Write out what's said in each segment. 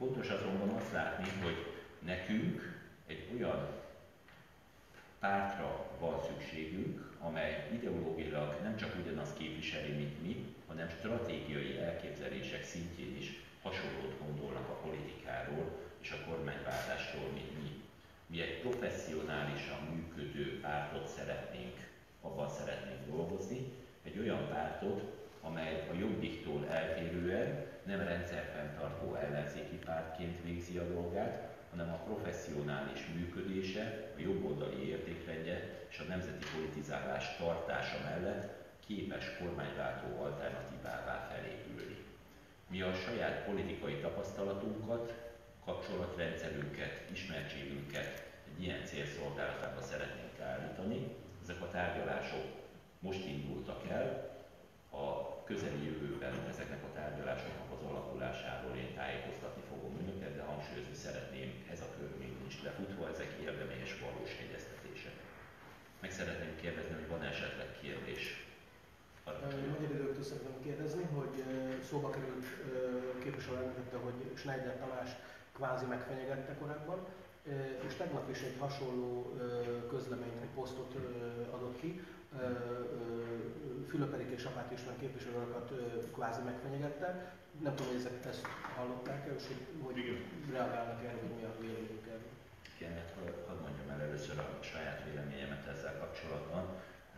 Fontos azonban azt látni, hogy nekünk egy olyan pártra van szükségünk, amely ideológiailag nem csak ugyanazt képviseli, mint mi, hanem stratégiai elképzelések szintjén is hasonlót gondolnak a politikáról és a kormányváltásról, mint mi. Mi egy professzionálisan működő pártot szeretnénk, abban szeretnénk dolgozni, egy olyan pártot, amely a jobbiktól eltérően nem rendszerfenntartó ellenzéki pártként végzi a dolgát, hanem a professzionális működése, a jobboldali értékrendje és a nemzeti politizálás tartása mellett képes kormányváltó alternatívává felépülni. Mi a saját politikai tapasztalatunkat, kapcsolatrendszerünket, ismertségünket egy ilyen cél szolgálatába szeretnénk állítani. Ezek a tárgyalások most indultak el, a közeli jövőben ezeknek a tárgyalásoknak az alakulásáról én tájékoztatni fogom önöket, de hangsúlyozni szeretném, ez a kör még nincs lefutva, ezek érdemes valós egyeztetések. Meg szeretném kérdezni, hogy van esetleg kérdés. Magyar időktől szeretném kérdezni, hogy szóba került képviselő említette, hogy Schneider Tamás kvázi megfenyegette korábban, és tegnap is egy hasonló közleményt, egy posztot adott ki, Fülöperik és Apát István képviselőket kvázi megfenyegette. Nem tudom, hogy ezeket ezt hallották és hogy, hogy reagálnak erre, hogy mi a véleményük erről. Igen, hát hadd mondjam el először a saját véleményemet ezzel kapcsolatban.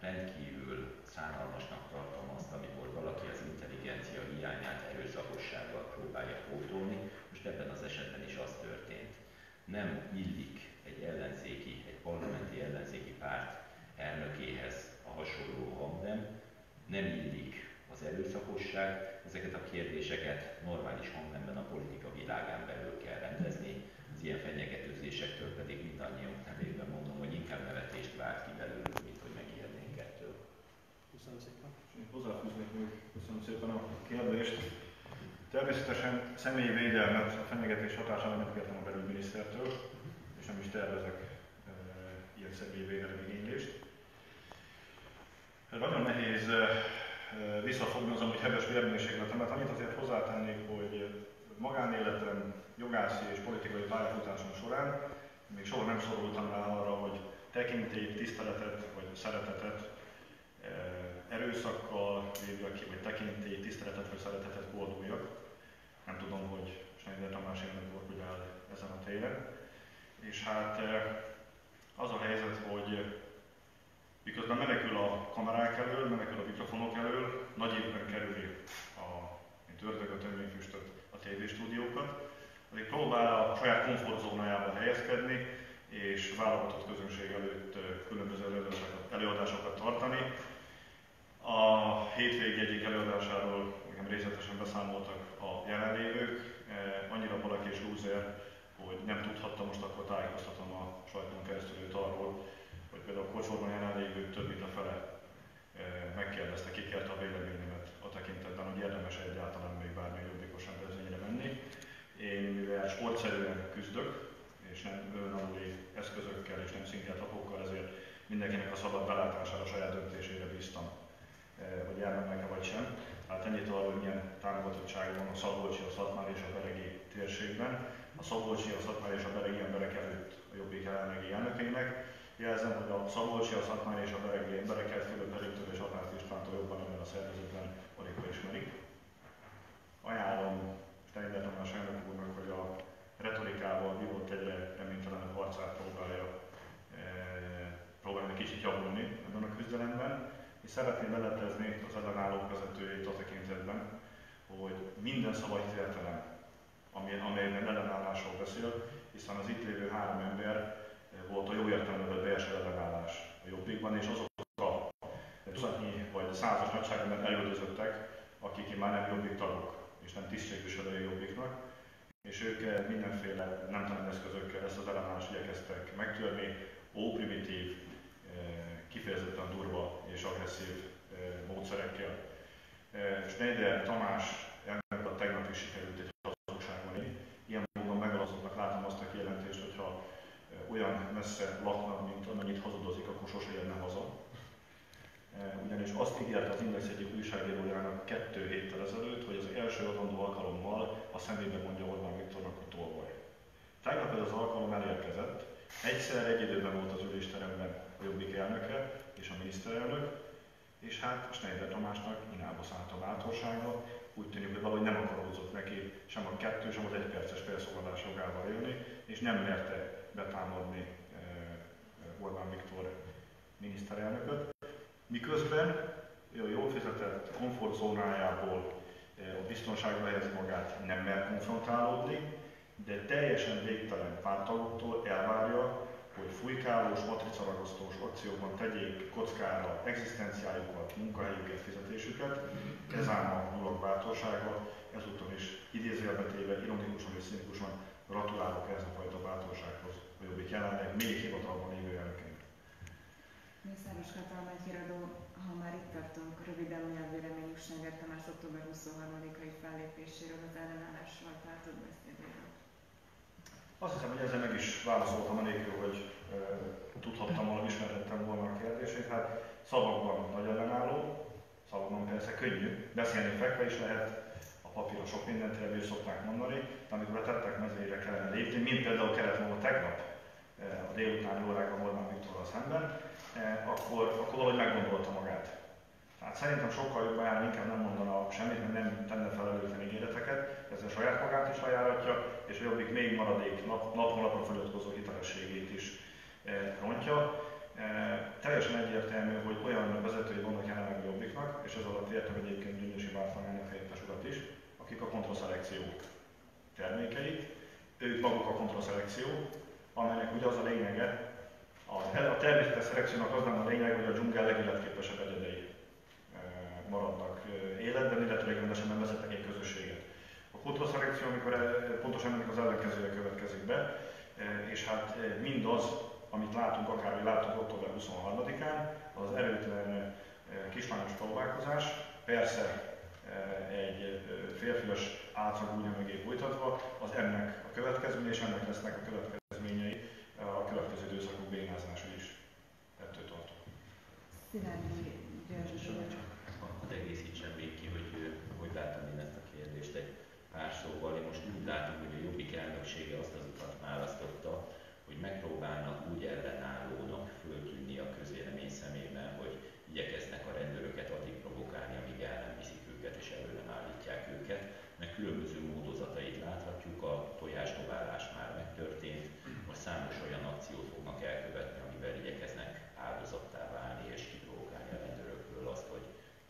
Rendkívül szánalmasnak tartom azt, amikor valaki az intelligencia hiányát erőszakossággal próbálja pótolni. Most ebben az esetben is az történt. Nem illik egy ellenzéki, egy parlamenti ellenzéki párt elnökéhez a hasonló hangnem, nem illik az erőszakosság, ezeket a kérdéseket normális hangnemben a politika világán belül kell rendezni, az ilyen fenyegetőzésektől pedig mindannyiunk nevében mondom, hogy inkább nevetést vált ki belőlük, mint hogy megijednénk ettől. Köszönöm szépen. Én hozzáfűznék még, köszönöm szépen a kérdést. Természetesen személyi védelmet a fenyegetés hatására nem kértem a belügyminisztertől, és nem is tervezek e, ilyen személyi védelmi igénylést. Nagyon nehéz visszafogni amúgy heves véleménységletemet. Annyit azért hozzátennék, hogy magánéletem, jogászi és politikai pályafutásom során még soha nem szorultam rá arra, hogy tekintélyt, tiszteletet vagy szeretetet erőszakkal védjek ki, vagy tekintély, tiszteletet vagy szeretetet bolduljak. Nem tudom, hogy Schneider Tamás élnek hogy áll ezen a téren. És hát az a helyzet, hogy Miközben menekül a kamerák elől, menekül a mikrofonok elől, nagy évben kerüli a, mint ördög a töményfüstöt, a tévéstúdiókat, addig próbál a saját komfortzónájába helyezkedni, és válogatott közönség előtt különböző előadásokat tartani. A hétvégi egyik előadásáról nekem részletesen beszámoltak a jelenlévők, annyira valaki és lúzer, hogy nem tudhatta, most akkor tájékoztatom a sajton keresztül őt arról, például a kocsorban jelenlévő több mint a fele megkérdezte, kikért a véleményemet a tekintetben, hogy érdemes egyáltalán még bármilyen jobbikos rendezvényre menni. Én mivel sportszerűen küzdök, és nem önaluli eszközökkel és nem szinkeltapokkal, ezért mindenkinek a szabad belátására, a saját döntésére bíztam, hogy elmennek-e vagy sem. Hát ennyit arról, hogy milyen támogatottság van a Szabolcsi, a Szatmár és a Beregi térségben. A Szabolcsi, a Szatmár és a Beregi emberek előtt a Jobbik elnöki elnökének, Jelzem, hogy a Szabolcsi, a Szatmári és a Beregi embereket Fülöp Eriktől és Atnász Istvántól jobban ebben a szervezetben alig ismerik. Ajánlom Steiner Tamás elnök úrnak, hogy a retorikával vívott egyre reménytelen harcát próbálja, e, próbálja egy kicsit javulni ebben a küzdelemben, és szeretném beletrezni az ellenállók vezetőjét a tekintetben, hogy minden szavait értelem, amelyben ellenállásról beszél, hiszen az itt lévő három ember volt a jó értelemben belső ellenállás a jobbikban, és azok a tucatnyi vagy százas nagyságban elődözöttek, akik már nem jobbik tagok, és nem tisztségviselői jobbiknak, és ők mindenféle nemtelen eszközökkel ezt az ellenállást igyekeztek megtörni, óprimitív, eh, kifejezetten durva és agresszív eh, módszerekkel. Eh, Schneider Tamás ennek a tegnap is sikerült egy hazugságon Ilyen módon megalazottnak látom azt a kijelentést, olyan messze laknak, mint amennyit hazudozik, akkor sose jönne haza. ígérte az Index egyik újságírójának kettő héttel ezelőtt, hogy az első adandó alkalommal a szemébe mondja Orbán Viktornak a tolvaj. Tegnap ez az alkalom elérkezett, egyszer egy időben volt az ülésteremben a Jobbik elnöke és a miniszterelnök, és hát Schneider Tamásnak inába szállt a bátorsága, úgy tűnik, hogy valahogy nem akaródzott neki sem a kettő, sem az egyperces felszólalás jogával élni, és nem merte betámadni Orbán Viktor miniszterelnököt. Miközben a jól fizetett komfortzónájából a biztonságra helyez magát, nem mer konfrontálódni, de teljesen végtelen pártagoktól elvárja, hogy fújkálós, matricaragasztós akcióban tegyék kockára egzisztenciájukat, munkahelyüket, fizetésüket. Ez ám a dolog bátorsága, ezúttal is idézőjelbetéve, ironikusan és színikusan gratulálok ez a fajta bátorsághoz jobbik jelenleg még hivatalban lévő elnökén. Mészáros Katalmány híradó, ha már itt tartunk, röviden a véleményük Schneider Tamás október 23-ai fellépéséről az ellenállásról tartott beszédéről. Azt hiszem, hogy ezzel meg is válaszoltam, anélkül, hogy e, tudhattam volna, ismertettem volna a kérdését. Hát szavakban nagy ellenálló, szavakban persze könnyű, beszélni fekve is lehet, a papíron sok mindent elő szokták mondani, de amikor a tettek mezére kellene lépni, mint például kellett volna tegnap a délutáni órákban Orbán Viktorral szemben, Eh, akkor, akkor valahogy meggondolta magát. Tehát szerintem sokkal jobb ajánló inkább nem mondana semmit, mert nem tenne felelőtlen ígéreteket, ezzel saját magát is ajánlatja, és a jobbik még maradék nap, napon napra feliratkozó hitelességét is eh, rontja. E, teljesen egyértelmű, hogy olyan vezetői vannak jelenleg a jobbiknak, és ez alatt értem egyébként Gyöngyösi Bártman elnök helyettes urat is, akik a kontraszelekció termékei, ők maguk a kontraszelekció, amelynek ugye az a lényege, a, a természetes szelekciónak az lenne a lényeg, hogy a dzsungel legéletképesebb egyedei maradnak életben, illetve rendesen nem vezetnek egy közösséget. A kultúrszelekció, amikor e, pontosan ennek az ellenkezője következik be, és hát mindaz, amit látunk, akár hogy látunk október 23-án, az erőtlen kislányos próbálkozás, persze egy férfias álcagúnya mögé bújtatva, az ennek a következménye, és ennek lesznek a következményei a következő időszakok bénázása is. Ettől tartok. Szilárdi György. Hadd egészítsem még ki, hogy hogy látom én ezt a kérdést egy pár szóval. Én most úgy látom, hogy a Jobbik elnöksége azt az utat választotta, hogy megpróbálnak úgy ellenállónak föltűnni a közvélemény szemében, hogy igyekeznek a rendőröket addig provokálni, amíg el nem viszik őket és elő nem állítják őket. Meg különböző módozatait láthatjuk, a tojásdobálás már megtörtént, most számos olyan akciót fognak elkövetni, amivel igyekeznek áldozattá válni és kiprovokálni a rendőrökből azt, hogy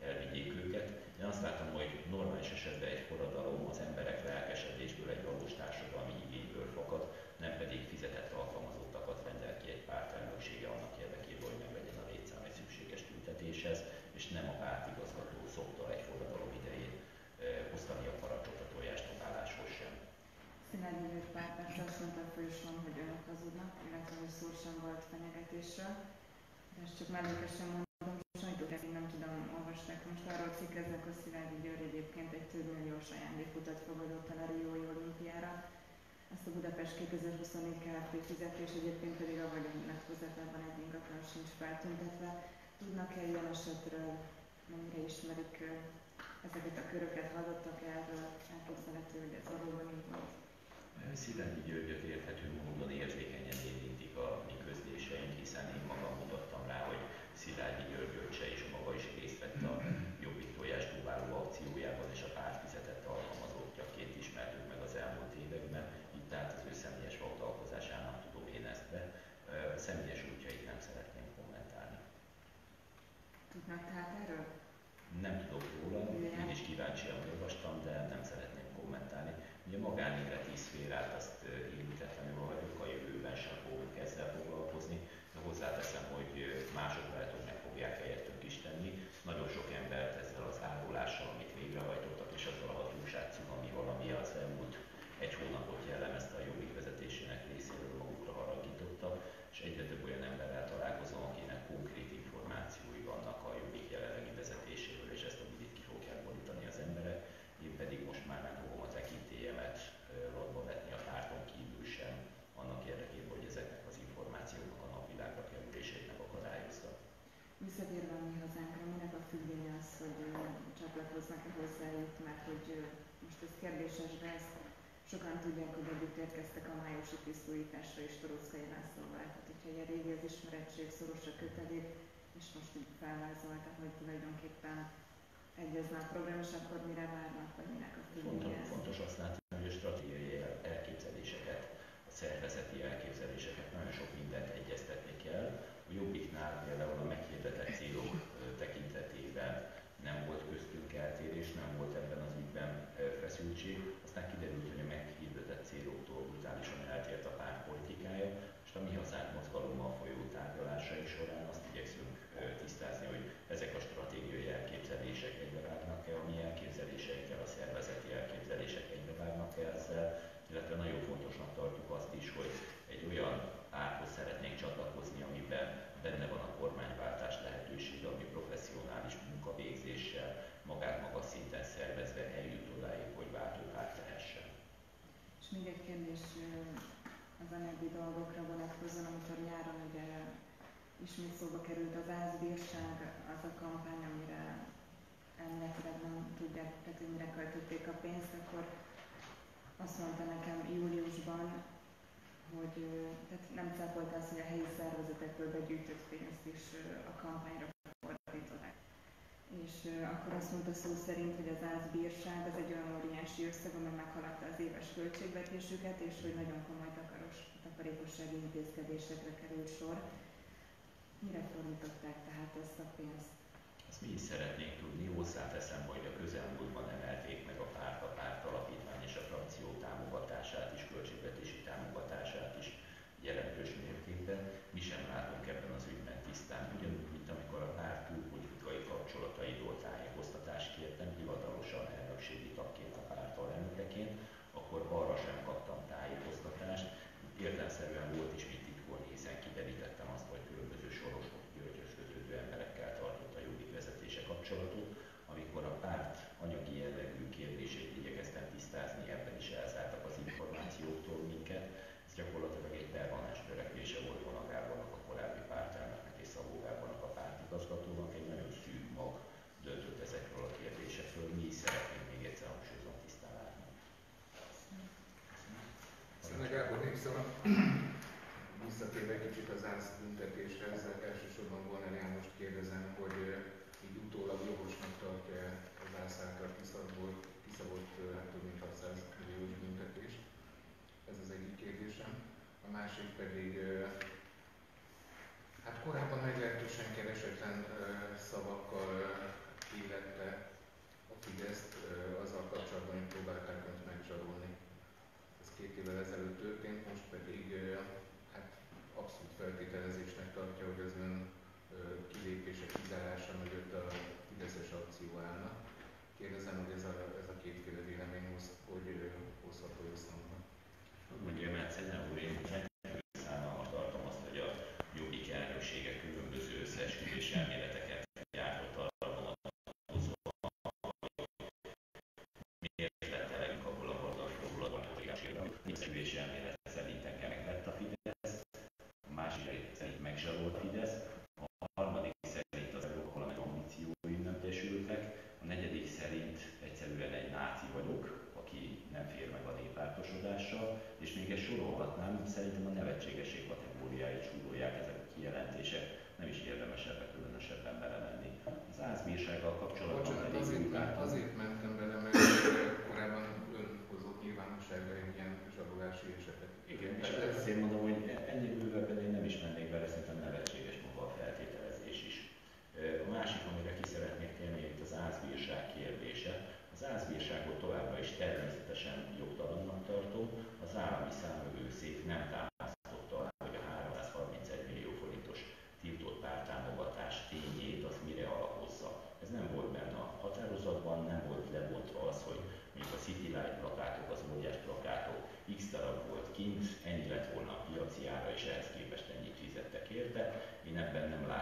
elvigyék őket. Én azt látom, hogy normális esetben egy forradalom az emberek lelkesedésből egy valós társadalmi igényből fakad, nem pedig fizetett alkalmazottakat rendel ki egy pártelnöksége annak érdekében, hogy meglegyen a létszám egy tüntetéshez, és nem a pártigazgató szokta egy forradalom idején osztani a parancsot a tojásdobáláshoz sem. Szilágyi pártás azt mondta folyosón, hogy önök hazudnak, illetve hogy szó sem volt fenyegetésről. Ezt csak mellékesen mondom, sajtót én nem tudom, olvasták most arról cikkeznek, hogy Szilágyi György egyébként egy több milliós ajándékutat fogadott el a Riói olimpiára. Ezt a Budapest 2024 Kft. fizetés, egyébként pedig a vagyon netkozetában egy ingatlan sincs feltüntetve. Tudnak-e ilyen esetről, mennyire ismerik ezeket a köröket, hallottak erről, elképzelhető, hogy ez valóban így volt? Szilárdi Györgyöt érthető módon érzékenyen érintik a mi közléseink, hiszen én magam mutattam rá, hogy Szilárdi György se is maga is részt vett a Jobbik tojás dúváló akciójában, és a párt fizetett alkalmazottjaként ismertük meg az elmúlt években, itt tehát az ő személyes foglalkozásának tudom én ezt be. Személyes útjait nem szeretném kommentálni. Tehát erről? Nem tudok róla, én is kíváncsian olvastam, de nem szeretném kommentálni. Ugye a magánéleti szférát azt érintetlenül hagyjuk, a jövőben sem fogunk ezzel foglalkozni, de hozzáteszem, hogy mások lehet, hogy meg fogják helyettünk is tenni. Nagyon sok embert ezzel az árulással, amit végrehajtottak, és azzal a hatóság cunamival, ami az elmúlt egy hónapot jellemezte a jobbik vezetésének részéről magukra haragítottak, és egyre több olyan emberrel találkozom, akinek konkrét információi vannak a jobbik jelenlegi vezetéséről, és ezt a ki fogják borítani az emberek. Én pedig most már nem fogom a tekintélyemet csatlakoznak-e hozzájuk, mert hogy most ez kérdéses, de ezt sokan tudják, hogy együtt érkeztek a májusi tisztújításra is Torockai Lászlóval. Tehát, hogyha ilyen régi az ismeretség, szoros a kötelék, és most így felvázolta, hogy tulajdonképpen egyezne a program, és akkor mire várnak, vagy minek a Fontos, fontos azt látni, hogy a stratégiai elképzeléseket, a szervezeti elképzeléseket, nagyon sok mindent egyeztetni kell. A Jobbiknál például a meghirdetett célok tekintetében nem volt köztünk eltérés, nem volt ebben az ügyben feszültség. Aztán kiderült, hogy a meghirdetett céloktól brutálisan eltért a párt politikája, és a mi hazánk mozgalommal folyó tárgyalásai során azt igyekszünk tisztázni, hogy ezek a stratégiai elképzelések egybevágnak-e a mi elképzeléseinkkel, a szervezeti elképzelések egybevágnak-e ezzel, illetve nagyon fontosnak tartjuk azt is, hogy egy olyan párthoz szeretnénk csatlakozni, amiben benne van a kormányváltás lehetősége, ami professzionális munkavégzéssel, magát magas szinten szervezve eljut odáig, hogy váltópárt lehessen. És még egy kérdés az anyagi vonatkozóan, amikor nyáron ugye ismét szóba került az ázbírság, az a kampány, amire elméletileg nem tudják, tehát hogy mire költötték a pénzt, akkor azt mondta nekem júliusban, hogy tehát nem cáfolta azt, hogy a helyi szervezetekből begyűjtött pénzt is a kampányra fordították. És akkor azt mondta szó szerint, hogy az ázbírság az egy olyan óriási összeg, ami meghaladta az éves költségvetésüket, és hogy nagyon komoly takaros, takarékossági intézkedésekre került sor. Mire fordították tehát ezt a pénzt? Ezt mi is szeretnénk tudni. Hozzáteszem, hogy a közelmúltban emelték meg a párt, a párt alapítvány és a frakció támogatását is, költségvetési támogatását is jelentős mértékben. Mi sem látunk ebben az ügyben tisztán. Ugyanúgy, mint amikor a párt külpolitikai kapcsolataitól tájékoztatást kértem, hivatalosan elnökségi tagként a párt alelnökeként, akkor arra sem kaptam tájékoztatást. Értelmszerűen volt is mit titkolni, hiszen kiderítettem azt, hogy különböző soros györgyös kötődő emberekkel tartott a jobbik vezetése kapcsolatot. Amikor a párt anyagi jellegű kérdését igyekeztem tisztázni, ebben is elzártak az információktól minket. Ez gyakorlatilag egy belvonás törekvése volt Vona Gábornak, a korábbi pártelnöknek és Szabó Gábornak a pártigazgatónak. Egy nagyon szűk mag döntött ezekről a kérdésekről. Mi is szeretnénk még egyszer hangsúlyozom tisztán látni. Szene Népszava. Visszatérve kicsit az ász büntetéshez, elsősorban Volner Jánost kérdezem, hogy így utólag jogosnak tartja az ász által kiszabott, kiszabott hát több mint 600 milliós büntetést. Ez az egyik kérdésem. A másik pedig, hát korábban meglehetősen keresetlen szavakkal illette a Fideszt azzal kapcsolatban, hogy próbálták önt megzsarolni. Ez két évvel ezelőtt történt, most pedig hát abszolút feltételezésnek tartja, hogy az ön kilépése, kizárása mögött a Fideszes akció állna. Kérdezem, hogy ez a, ez a kétféle vélemény hoz, hogy hozható összhangban. Mondjam, mert szerintem úr, én szánalmat tartom azt, hogy a jobbik elnöksége különböző összeesküvés elméleteket gyártott arra vonatkozóan, miért lett elegünk abból a borzasztóból a politikásról. Összeesküvés elmélet szerint engem megvett a Fidesz, a másik szerint megzsarolt a Fidesz, a harmadik szerint az Európa Parlament ambíciói nem teljesültek, a negyedik szerint egyszerűen egy náci vagyok, aki nem fér meg a néppártosodással, ezt sorolhatnám, szerintem a nevetségesség kategóriáit súrolják ezek a kijelentések, nem is érdemes ebbe különösebben belemenni. Az ázbírsággal kapcsolatban Bocsánat, pedig azért, látom, azért mentem bele, mert korábban ön hozott nyilvánosságra ilyen zsarolási esetet. Igen, és ez- ezért mondom, hogy ennél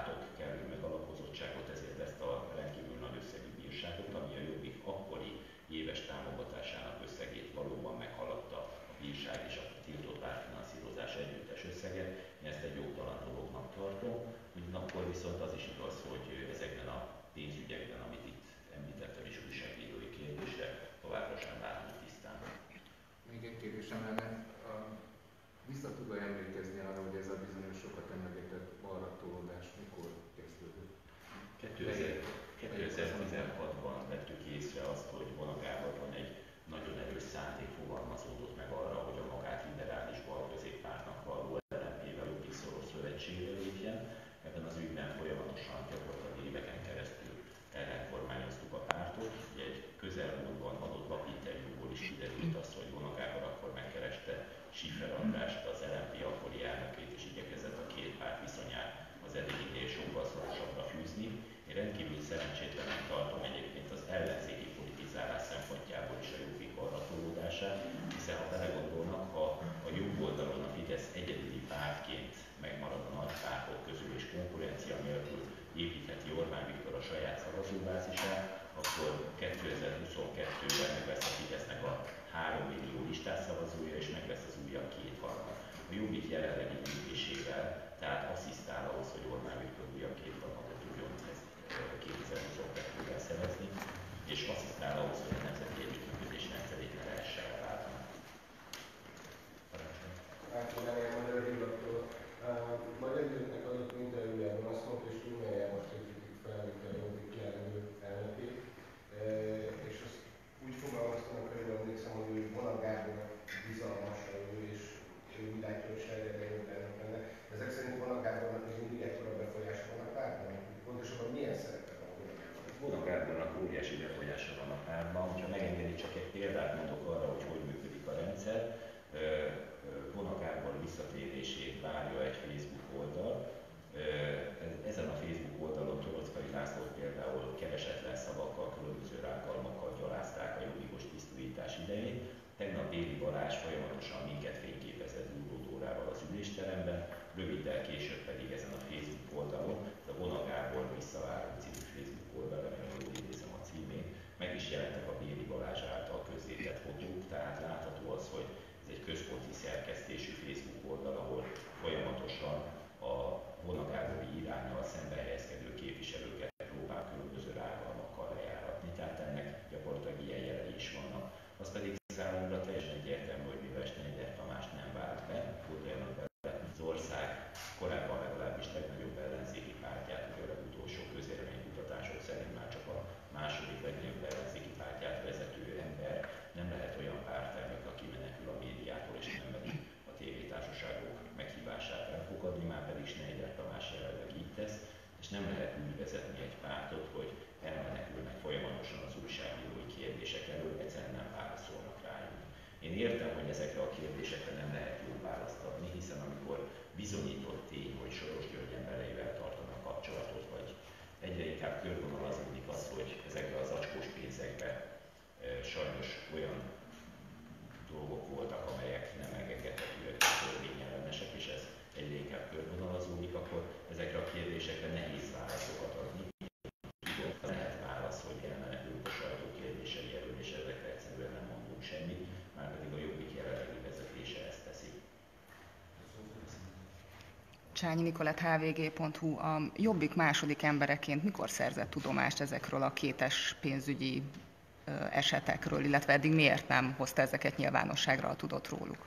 pártok kellő megalapozottságot, ezért ezt a rendkívül nagy összegű bírságot, ami a Jobbik akkori éves támogatásának összegét valóban meghaladta a bírság és a tiltott pártfinanszírozás együttes összege. Én ezt egy jogtalan dolognak tartom. Ugyanakkor viszont az is igaz, hogy ezekben a pénzügyekben, amit itt említettem is újságírói kérdésre, továbbra sem látunk tisztán. Még egy kérdésem lenne vissza tud emlékezni arra, hogy ez a bizonyos sokat emlegetett balratolódás mikor kezdődött? 2016-ban vettük észre azt, hogy vonagában egy nagyon erős szándék fogalmazódott a Jobbik jelenlegi működésével, tehát asszisztál ahhoz, hogy Orbán nem lehet úgy vezetni egy pártot, hogy elmenekülnek folyamatosan az újságírói kérdések elől, egyszerűen nem válaszolnak rájuk. Én értem, hogy ezekre a kérdésekre nem lehet jó választ adni, hiszen amikor bizonyított tény, hogy Soros György embereivel tartanak kapcsolatot, vagy egyre inkább körvonalazódik az, hogy ezekbe az acskós pénzekbe sajnos olyan dolgok voltak, amelyek nem engedhetőek törvényellenesek, és ez egyre inkább körvonalazó, Csányi Nikolet hvg.hu a Jobbik második embereként mikor szerzett tudomást ezekről a kétes pénzügyi esetekről, illetve eddig miért nem hozta ezeket nyilvánosságra, a tudott róluk?